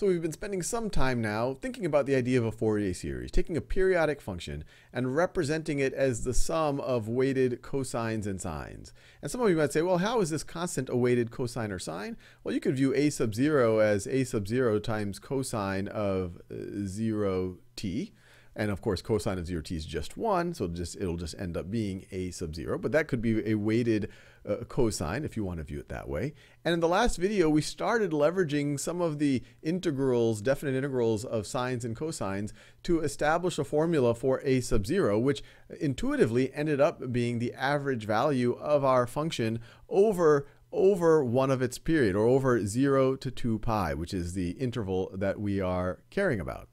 So we've been spending some time now thinking about the idea of a Fourier series, taking a periodic function and representing it as the sum of weighted cosines and sines. And some of you might say, well, how is this constant a weighted cosine or sine? Well, you could view a sub 0 as a sub 0 times cosine of uh, 0t. And of course, cosine of 0t is just 1, so just, it'll just end up being a sub 0. But that could be a weighted uh, cosine if you want to view it that way. And in the last video, we started leveraging some of the integrals, definite integrals of sines and cosines to establish a formula for a sub 0, which intuitively ended up being the average value of our function over over one of its period, or over 0 to 2 pi, which is the interval that we are caring about.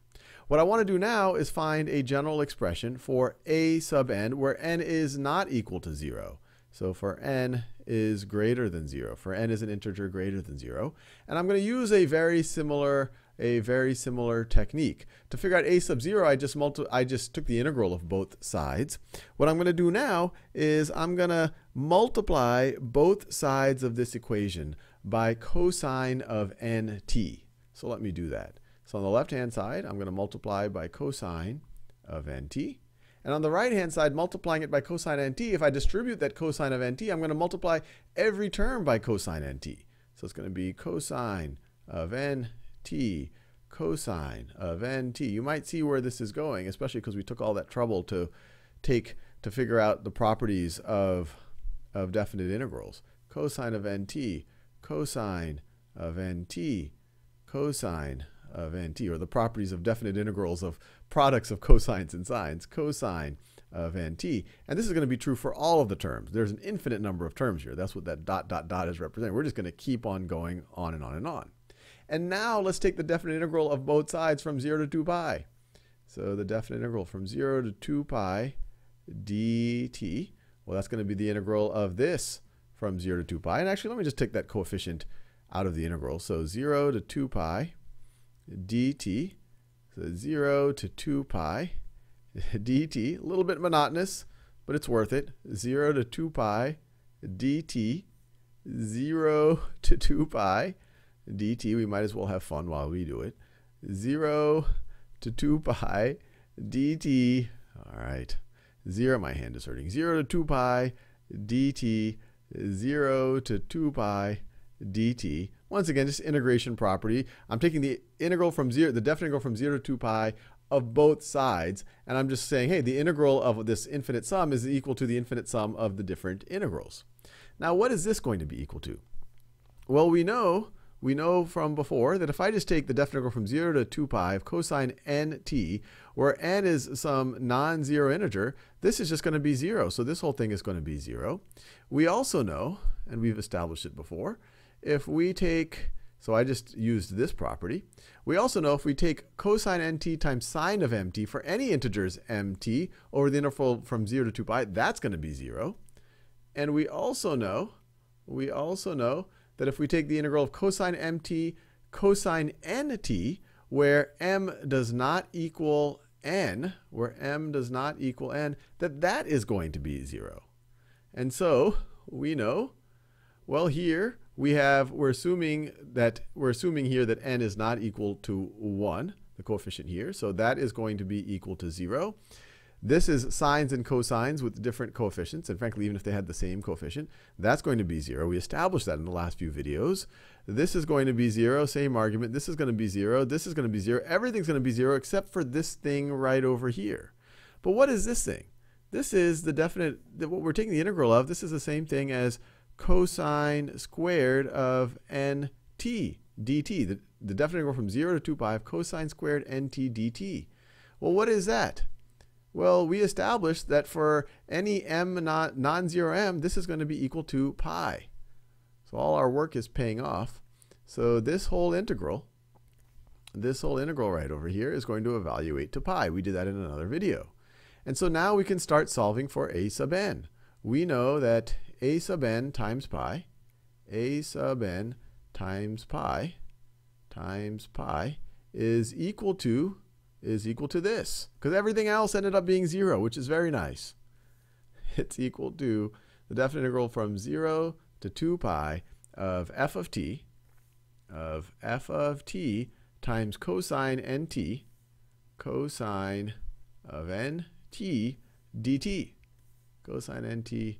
What I want to do now is find a general expression for a sub n where n is not equal to 0. So for n is greater than 0, for n is an integer greater than 0. And I'm going to use a very similar a very similar technique. To figure out a sub 0, I just multi I just took the integral of both sides. What I'm going to do now is I'm going to multiply both sides of this equation by cosine of nt. So let me do that. So on the left-hand side, I'm going to multiply by cosine of nt. And on the right-hand side, multiplying it by cosine nt, if I distribute that cosine of nt, I'm going to multiply every term by cosine nt. So it's going to be cosine of nt, cosine of nt. You might see where this is going, especially because we took all that trouble to take to figure out the properties of, of definite integrals. Cosine of nt, cosine of nt, cosine of nt, or the properties of definite integrals of products of cosines and sines, cosine of nt. And this is going to be true for all of the terms. There's an infinite number of terms here. That's what that dot, dot, dot is representing. We're just going to keep on going on and on and on. And now let's take the definite integral of both sides from 0 to 2 pi. So the definite integral from 0 to 2 pi dt, well, that's going to be the integral of this from 0 to 2 pi. And actually, let me just take that coefficient out of the integral. So 0 to 2 pi dt, so 0 to 2 pi. Dt, a little bit monotonous, but it's worth it. 0 to 2 pi. Dt, 0 to 2 pi. Dt, we might as well have fun while we do it. 0 to 2 pi. Dt, all right, 0, my hand is hurting, 0 to 2 pi. Dt, 0 to 2 pi dt. Once again, just integration property. I'm taking the integral from 0, the definite integral from 0 to 2 pi of both sides, and I'm just saying, hey, the integral of this infinite sum is equal to the infinite sum of the different integrals. Now, what is this going to be equal to? Well, we know we know from before that if I just take the definite integral from 0 to 2 pi of cosine nt, where n is some non-zero integer, this is just going to be 0. So this whole thing is going to be 0. We also know, and we've established it before, if we take, so I just used this property. We also know if we take cosine nt times sine of mt for any integers mt over the interval from 0 to 2 pi, that's going to be 0. And we also know, we also know that if we take the integral of cosine mt cosine nt, where m does not equal n, where m does not equal n, that that is going to be 0. And so we know, well here we have, we're assuming that, we're assuming here that n is not equal to 1, the coefficient here. So that is going to be equal to 0. This is sines and cosines with different coefficients, and frankly, even if they had the same coefficient, that's going to be 0. We established that in the last few videos. This is going to be 0, same argument. This is going to be 0. This is going to be 0. Everything's going to be 0 except for this thing right over here. But what is this thing? This is the definite, what we're taking the integral of. This is the same thing as cosine squared of nt dt. The, the definite integral from 0 to 2 pi of cosine squared nt dt. Well, what is that? Well, we established that for any m non-zero m, this is going to be equal to pi. So all our work is paying off. So this whole integral, this whole integral right over here is going to evaluate to pi. We did that in another video. And so now we can start solving for a sub n. We know that a sub n times pi, a sub n times pi times pi is equal to is equal to this. Because everything else ended up being 0 which is very nice. It's equal to the definite integral from 0 to 2 pi of f of t of f of t times cosine nt, cosine of nt dt, cosine nt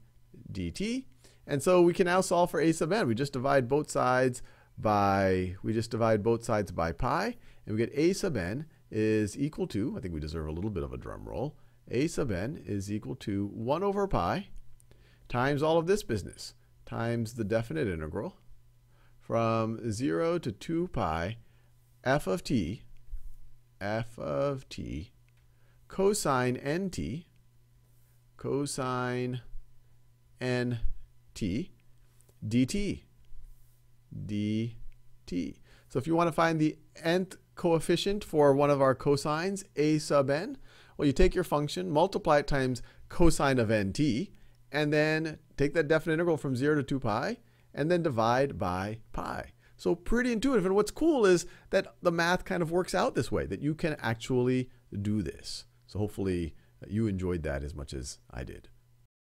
dt. And so we can now solve for a sub n. We just divide both sides by, we just divide both sides by pi, and we get a sub n is equal to, I think we deserve a little bit of a drum roll, a sub n is equal to 1 over pi times all of this business, times the definite integral from 0 to 2 pi f of t, f of t, cosine nt, cosine nt, dt, dt. So if you want to find the nth coefficient for one of our cosines, a sub n, well, you take your function, multiply it times cosine of nt, and then take that definite integral from 0 to 2 pi, and then divide by pi. So pretty intuitive. And what's cool is that the math kind of works out this way, that you can actually do this. So hopefully uh, you enjoyed that as much as I did.